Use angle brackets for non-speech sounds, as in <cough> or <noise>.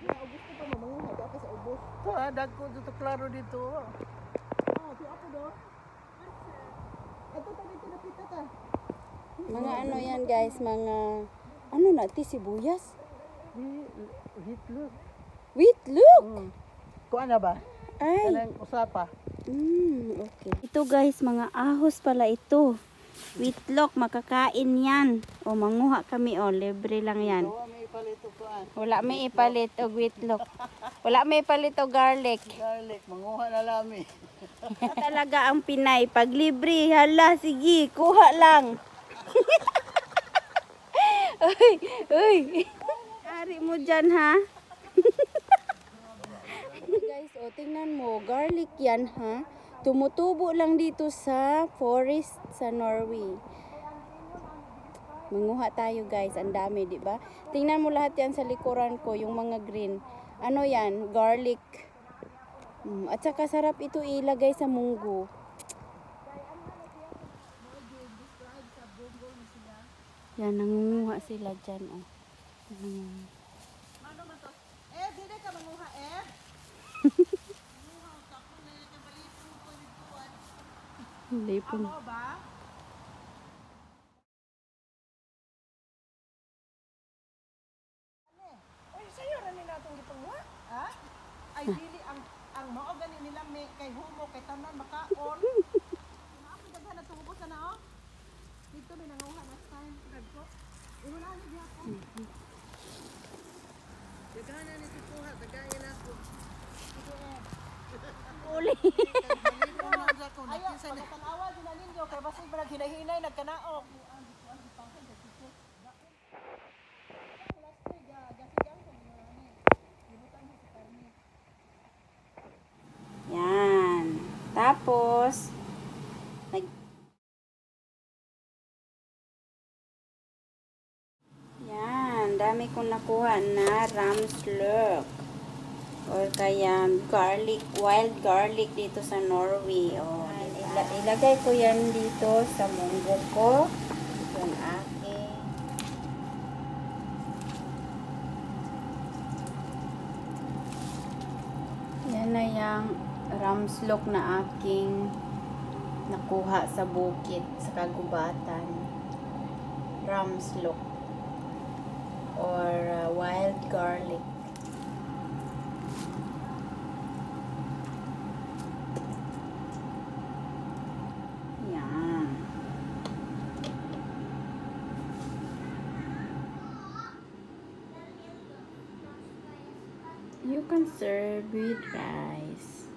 gusto pa mamanguha ka sa ubos. Ito ah, dagko dito klaro dito. Ah, di ako do. Ito ta dito napita ta. Mga ano yan guys, mga ano na, ti sibuyas? Wait, look! Hmm. Kuha na ba? Ay, Kanang usapa. mm, okay. Ito guys, mga ahos pala ito. Wheatlock, makakain yan. O, manguha kami, o, libre lang yan. Oo, may palito kuan. Wala may ipalit o wheatlock. Wala may ipalit o garlic. Garlic, manguha na lami. <laughs> Talaga ang Pinay. Pag libre, hala, sige, kuha lang. <laughs> uy, uy. Ari mo dyan, ha? Guys, o, tingnan mo, garlic yan, ha? Tumutubo lang dito sa forest sa Norway. Manguha tayo guys, ang dami, di ba? Tingnan mo lahat yan sa likuran ko, yung mga green. Ano yan? Garlic. Mm, at saka sarap ito ilagay sa munggo. Yan, nangunguha sila dyan, oh. Mm. Eh, dili ka manguha <laughs> eh. Lipon. Ano ba? Ay, sa'yo na nila itong gipanguha? Ha? Ay, dili ang ang mao gani nila may kay humo kay tanan makaon. Naapay daghan na tungkol sa nao. Dito may nanguha last time. Dagko. Imo na ni diha ko. Daghan na ni kuha, daghan ako. Uli. Na ko, Ayo, nakinsa ni. pagkatanawa din na ninyo kay basig ba naghinay-hinay nagkanaok. Yan. Tapos, nag... Yan. Dami kong nakuha na ramslök. Or kaya garlic, wild garlic dito sa Norway. O, ila- ilagay ko yan dito sa munggo ko. Yung aking Yan na yung ramslok na aking nakuha sa bukid, sa kagubatan. Ramslok. Or uh, wild garlic. Yan. You can serve with rice.